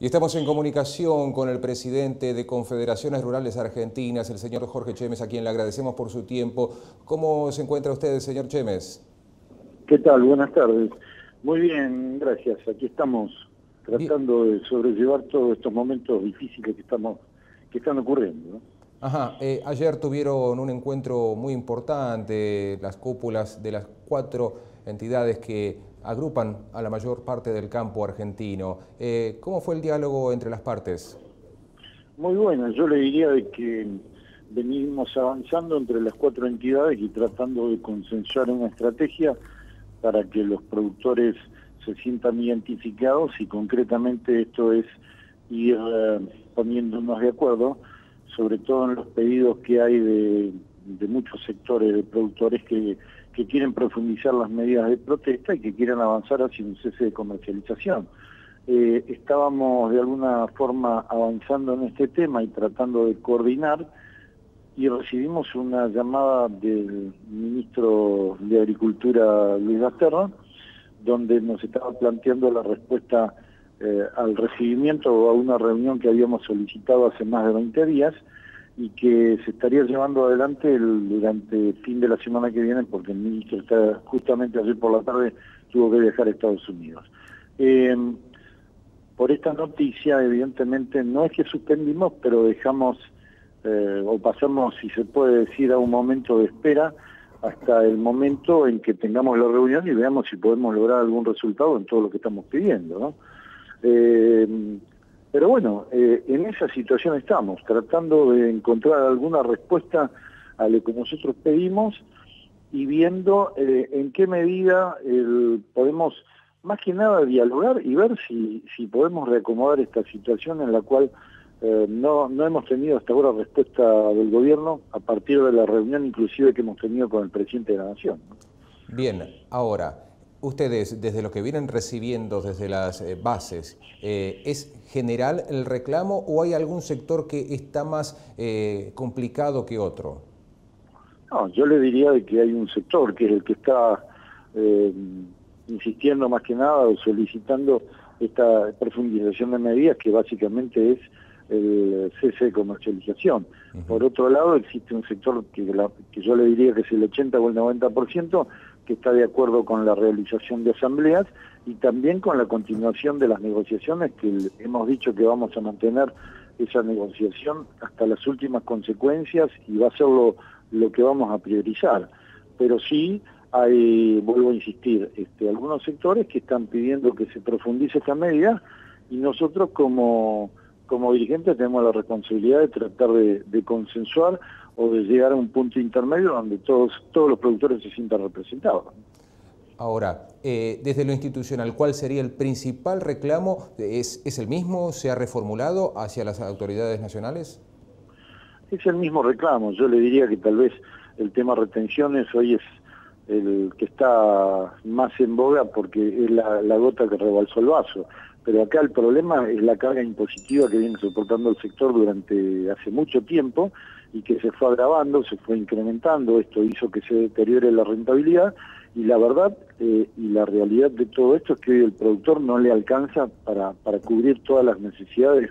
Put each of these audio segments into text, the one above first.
Y estamos en comunicación con el presidente de Confederaciones Rurales Argentinas, el señor Jorge Chemes, a quien le agradecemos por su tiempo. ¿Cómo se encuentra usted, señor Chemes? ¿Qué tal? Buenas tardes. Muy bien, gracias. Aquí estamos tratando de sobrellevar todos estos momentos difíciles que estamos que están ocurriendo. Ajá, eh, ayer tuvieron un encuentro muy importante, las cúpulas de las cuatro entidades que agrupan a la mayor parte del campo argentino. Eh, ¿Cómo fue el diálogo entre las partes? Muy bueno, yo le diría de que venimos avanzando entre las cuatro entidades y tratando de consensuar una estrategia para que los productores se sientan identificados y concretamente esto es ir eh, poniéndonos de acuerdo, sobre todo en los pedidos que hay de, de muchos sectores de productores que que quieren profundizar las medidas de protesta y que quieren avanzar hacia un cese de comercialización. Eh, estábamos de alguna forma avanzando en este tema y tratando de coordinar y recibimos una llamada del ministro de Agricultura, Luis Basterra, donde nos estaba planteando la respuesta eh, al recibimiento o a una reunión que habíamos solicitado hace más de 20 días, y que se estaría llevando adelante durante el fin de la semana que viene porque el ministro está justamente ayer por la tarde tuvo que viajar a Estados Unidos. Em, por esta noticia, evidentemente, no es que suspendimos, pero dejamos eh, o pasamos, si se puede decir, a un momento de espera hasta el momento en que tengamos la reunión y veamos si podemos lograr algún resultado en todo lo que estamos pidiendo. ¿no? Em, pero bueno, eh, en esa situación estamos, tratando de encontrar alguna respuesta a lo que nosotros pedimos y viendo eh, en qué medida podemos, más que nada, dialogar y ver si, podemos reacomodar esta situación en la cual eh, no, no hemos tenido hasta ahora respuesta del gobierno a partir de la reunión inclusive que hemos tenido con el presidente de la Nación. Bien, ahora, ustedes, desde lo que vienen recibiendo desde las eh, bases, eh, ¿es general el reclamo o hay algún sector que está más eh, complicado que otro? No, yo le diría que hay un sector que es el que está insistiendo más que nada o solicitando esta profundización de medidas que básicamente es el cese de comercialización. Por otro lado, existe un sector que, que yo le diría que es el 80 o el 90%, que está de acuerdo con la realización de asambleas y también con la continuación de las negociaciones que hemos dicho que vamos a mantener esa negociación hasta las últimas consecuencias y va a ser lo, lo que vamos a priorizar. Pero sí hay, vuelvo a insistir, este, algunos sectores que están pidiendo que se profundice esta medida y nosotros como, como dirigentes tenemos la responsabilidad de tratar de, de consensuar o de llegar a un punto intermedio donde todos, todos los productores se sientan representados. Ahora, eh, desde lo institucional, ¿cuál sería el principal reclamo? ¿Es, ¿Es el mismo? ¿Se ha reformulado hacia las autoridades nacionales? Es el mismo reclamo. Yo le diría que tal vez el tema retenciones hoy es el que está más en boga porque es la, la gota que rebalsó el vaso. Pero acá el problema es la carga impositiva que viene soportando el sector durante hace mucho tiempo y que se fue agravando, se fue incrementando, esto hizo que se deteriore la rentabilidad y la verdad eh, y la realidad de todo esto es que hoy el productor no le alcanza para, para cubrir todas las necesidades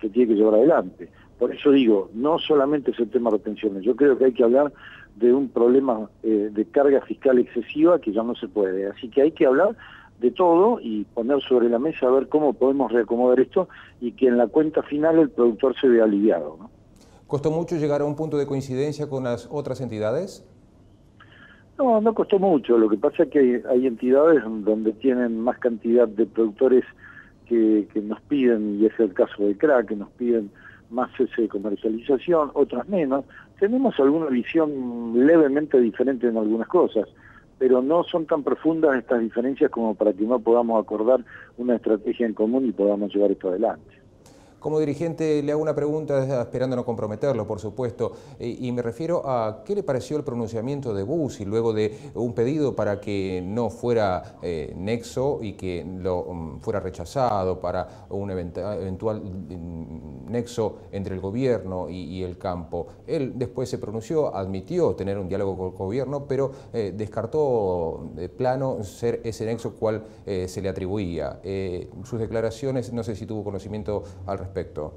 que tiene que llevar adelante. Por eso digo, no solamente es el tema de retenciones, yo creo que hay que hablar de un problema eh, de carga fiscal excesiva que ya no se puede. Así que hay que hablar de todo y poner sobre la mesa a ver cómo podemos reacomodar esto y que en la cuenta final el productor se vea aliviado. ¿no? ¿Costó mucho llegar a un punto de coincidencia con las otras entidades? No, no costó mucho. Lo que pasa es que hay, entidades donde tienen más cantidad de productores que, nos piden, y es el caso de CRA, que nos piden más cese de comercialización, otras menos. Tenemos alguna visión levemente diferente en algunas cosas, pero no son tan profundas estas diferencias como para que no podamos acordar una estrategia en común y podamos llevar esto adelante. Como dirigente le hago una pregunta esperando no comprometerlo, por supuesto, y me refiero a qué le pareció el pronunciamiento de Bussi luego de un pedido para que no fuera eh, nexo y que lo mm, fuera rechazado para un eventual mm, nexo entre el gobierno y, el campo. Él después se pronunció, admitió tener un diálogo con el gobierno, pero eh, descartó de plano ser ese nexo cual eh, se le atribuía. sus declaraciones, no sé si tuvo conocimiento al respecto respecto?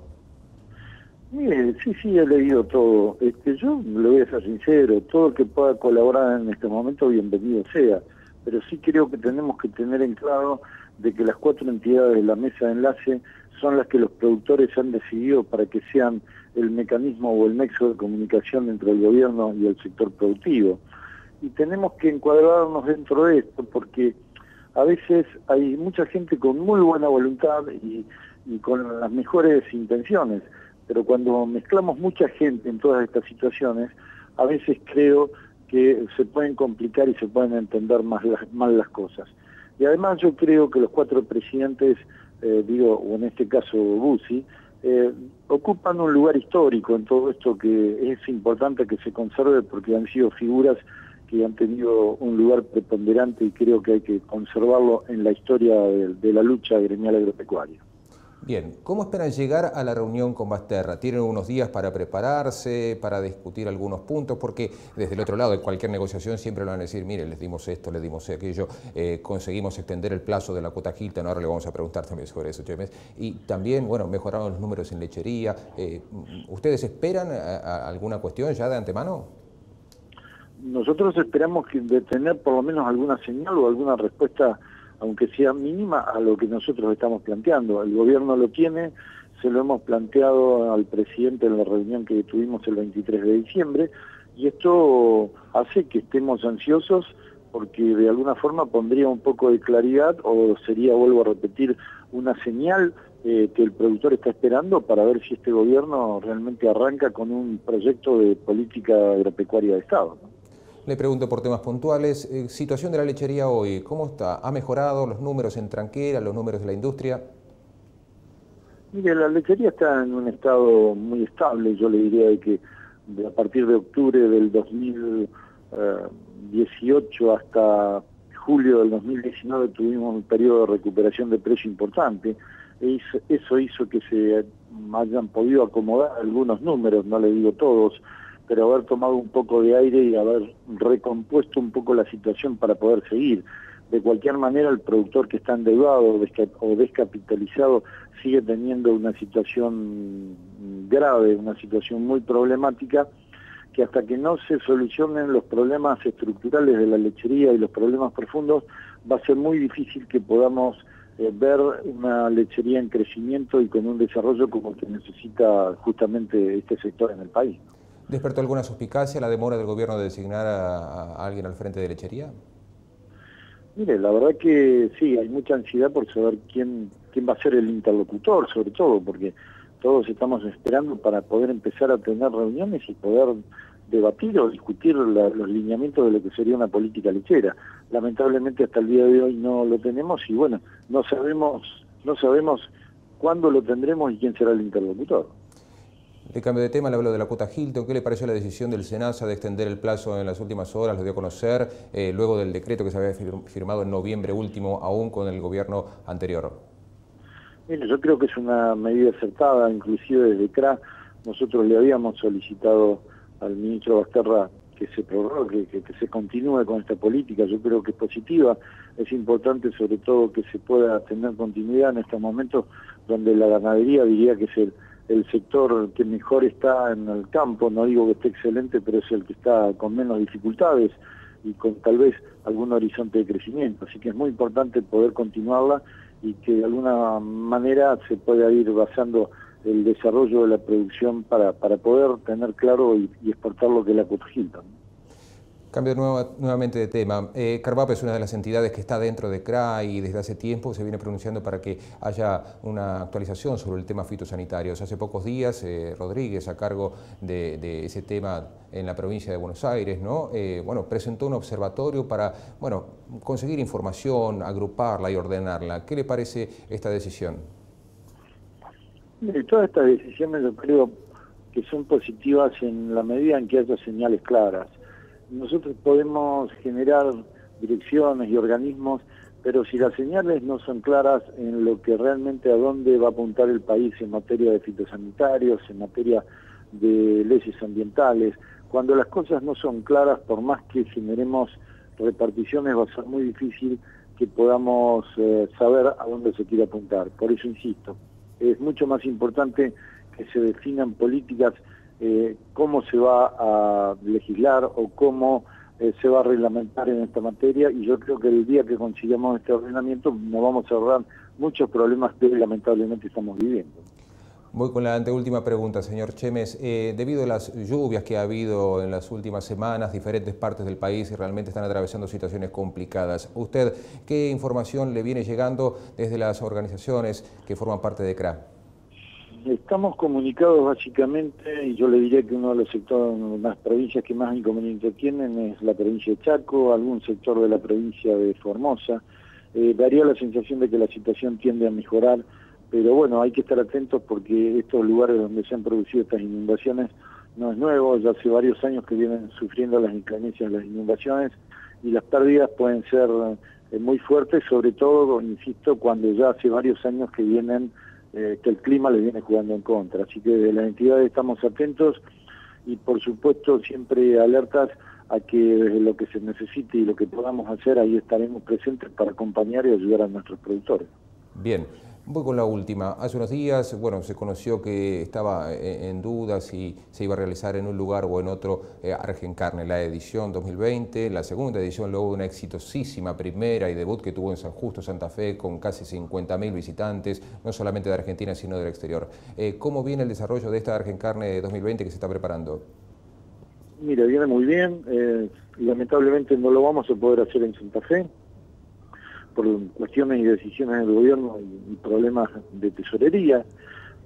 Mire, sí, sí, he leído todo. Este, yo le voy a ser sincero, todo el que pueda colaborar en este momento, bienvenido sea. Pero sí creo que tenemos que tener en claro de que las cuatro entidades de la mesa de enlace son las que los productores han decidido para que sean el mecanismo o el nexo de comunicación entre el gobierno y el sector productivo. Y tenemos que encuadrarnos dentro de esto porque a veces hay mucha gente con muy buena voluntad y y con las mejores intenciones, pero cuando mezclamos mucha gente en todas estas situaciones, a veces creo que se pueden complicar y se pueden entender más las, mal las cosas. Y además yo creo que los cuatro presidentes, eh, digo, o en este caso Bussi, eh, ocupan un lugar histórico en todo esto que es importante que se conserve porque han sido figuras que han tenido un lugar preponderante y creo que hay que conservarlo en la historia de la lucha gremial agropecuaria. Bien, ¿cómo esperan llegar a la reunión con Basterra? ¿Tienen unos días para prepararse, para discutir algunos puntos? Porque desde el otro lado de cualquier negociación siempre lo van a decir, mire, les dimos esto, les dimos aquello, eh, conseguimos extender el plazo de la cuota Hilton, ahora le vamos a preguntar también sobre eso, Chemes. Y también, bueno, mejoraron los números en lechería. Eh, ¿Ustedes esperan alguna cuestión ya de antemano? Nosotros esperamos que de tener por lo menos alguna señal o alguna respuesta aunque sea mínima, a lo que nosotros estamos planteando. El gobierno lo tiene, se lo hemos planteado al presidente en la reunión que tuvimos el 23 de diciembre, y esto hace que estemos ansiosos porque de alguna forma pondría un poco de claridad o sería, vuelvo a repetir, una señal eh, que el productor está esperando para ver si este gobierno realmente arranca con un proyecto de política agropecuaria de Estado. Le pregunto por temas puntuales. Eh, situación de la lechería hoy, ¿cómo está? ¿Ha mejorado los números en tranquera, los números de la industria? Mire, la lechería está en un estado muy estable. Yo le diría que a partir de octubre del 2018 hasta julio del 2019 tuvimos un periodo de recuperación de precio importante. Eso hizo que se hayan podido acomodar algunos números, no le digo todos, pero haber tomado un poco de aire y haber recompuesto un poco la situación para poder seguir. De cualquier manera, el productor que está endeudado o descapitalizado sigue teniendo una situación grave, una situación muy problemática, que hasta que no se solucionen los problemas estructurales de la lechería y los problemas profundos, va a ser muy difícil que podamos eh, ver una lechería en crecimiento y con un desarrollo como que necesita justamente este sector en el país. ¿Despertó alguna suspicacia la demora del gobierno de designar a, alguien al frente de lechería? Mire, la verdad que sí, hay mucha ansiedad por saber quién, quién va a ser el interlocutor, sobre todo, porque todos estamos esperando para poder empezar a tener reuniones y poder debatir o discutir los lineamientos de lo que sería una política lechera. Lamentablemente hasta el día de hoy no lo tenemos y bueno, no sabemos, no sabemos cuándo lo tendremos y quién será el interlocutor. De cambio de tema, le hablo de la cuota Hilton. ¿Qué le pareció la decisión del SENASA de extender el plazo en las últimas horas? Lo dio a conocer eh, luego del decreto que se había firmado en noviembre último, aún con el gobierno anterior. Mire, yo creo que es una medida acertada, inclusive desde CRA. Nosotros le habíamos solicitado al ministro Basterra que se prorrogue, que, que se continúe con esta política. Yo creo que es positiva. Es importante sobre todo que se pueda tener continuidad en estos momentos donde la ganadería diría que es el el sector que mejor está en el campo, no digo que esté excelente, pero es el que está con menos dificultades y con tal vez algún horizonte de crecimiento. Así que es muy importante poder continuarla y que de alguna manera se pueda ir basando el desarrollo de la producción para, para poder tener claro y, exportar lo que es la Hilton. Cambio nuevamente de tema. Eh, Carvap es una de las entidades que está dentro de CRA y desde hace tiempo se viene pronunciando para que haya una actualización sobre el tema fitosanitarios. Hace pocos días eh, Rodríguez, a cargo de, ese tema en la provincia de Buenos Aires, ¿no? Eh, bueno, presentó un observatorio para bueno, conseguir información, agruparla y ordenarla. ¿Qué le parece esta decisión? todas estas decisiones yo creo que son positivas en la medida en que haya señales claras. Nosotros podemos generar direcciones y organismos, pero si las señales no son claras en lo que realmente a dónde va a apuntar el país en materia de fitosanitarios, en materia de leyes ambientales, cuando las cosas no son claras, por más que generemos reparticiones, va a ser muy difícil que podamos eh, saber a dónde se quiere apuntar. Por eso insisto, es mucho más importante que se definan políticas, eh, cómo se va a legislar o cómo eh, se va a reglamentar en esta materia y yo creo que el día que consigamos este ordenamiento nos vamos a ahorrar muchos problemas que lamentablemente estamos viviendo. Voy con la anteúltima pregunta, señor Chemes. Eh, debido a las lluvias que ha habido en las últimas semanas, diferentes partes del país realmente están atravesando situaciones complicadas. ¿Usted qué información le viene llegando desde las organizaciones que forman parte de CRA? Estamos comunicados básicamente, y yo le diría que uno de los sectores, las provincias que más inconvenientes tienen es la provincia de Chaco, algún sector de la provincia de Formosa. Eh, daría la sensación de que la situación tiende a mejorar pero bueno, hay que estar atentos porque estos lugares donde se han producido estas inundaciones no es nuevo, ya hace varios años que vienen sufriendo las inclemencias de las inundaciones y las pérdidas pueden ser eh, muy fuertes, sobre todo, insisto, cuando ya hace varios años que vienen, eh, que el clima les viene jugando en contra. Así que de las entidades estamos atentos y por supuesto siempre alertas a que desde lo que se necesite y lo que podamos hacer, ahí estaremos presentes para acompañar y ayudar a nuestros productores. Bien. Voy con la última. Hace unos días, bueno, se conoció que estaba eh, en duda si se iba a realizar en un lugar o en otro eh, Argen Carne, la edición 2020, la segunda edición luego de una exitosísima primera y debut que tuvo en San Justo, Santa Fe, con casi 50.000 visitantes, no solamente de Argentina, sino del exterior. Eh, ¿Cómo viene el desarrollo de esta Argen Carne 2020 que se está preparando? Mira, viene muy bien. Eh, lamentablemente no lo vamos a poder hacer en Santa Fe, por cuestiones y decisiones del gobierno y, problemas de tesorería,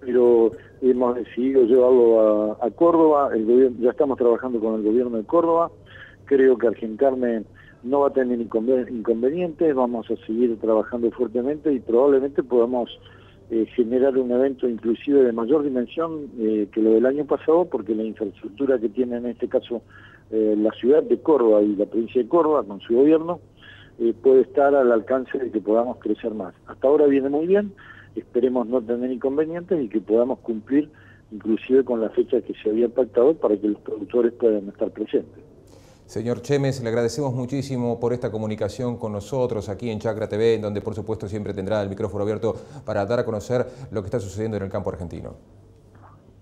pero hemos decidido llevarlo a, Córdoba, el gobierno, ya estamos trabajando con el gobierno de Córdoba, creo que Argencarne no va a tener inconvenientes, vamos a seguir trabajando fuertemente y probablemente podamos eh, generar un evento inclusive de mayor dimensión eh, que lo del año pasado, porque la infraestructura que tiene en este caso eh, la ciudad de Córdoba y la provincia de Córdoba con su gobierno, eh, puede estar al alcance de que podamos crecer más. Hasta ahora viene muy bien, esperemos no tener inconvenientes y que podamos cumplir inclusive con la fecha que se había pactado para que los productores puedan estar presentes. Señor Chemes, le agradecemos muchísimo por esta comunicación con nosotros aquí en Chacra TV, en donde por supuesto siempre tendrá el micrófono abierto para dar a conocer lo que está sucediendo en el campo argentino.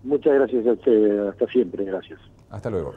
Muchas gracias a usted, hasta siempre, gracias. Hasta luego.